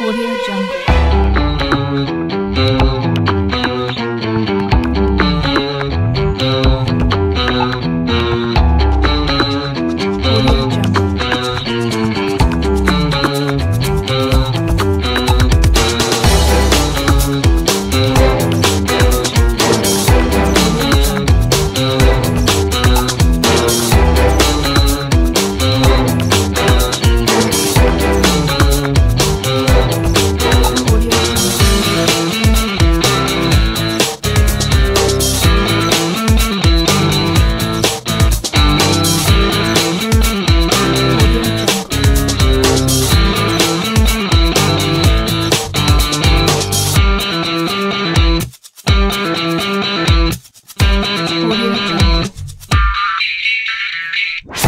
Audio Jungle. you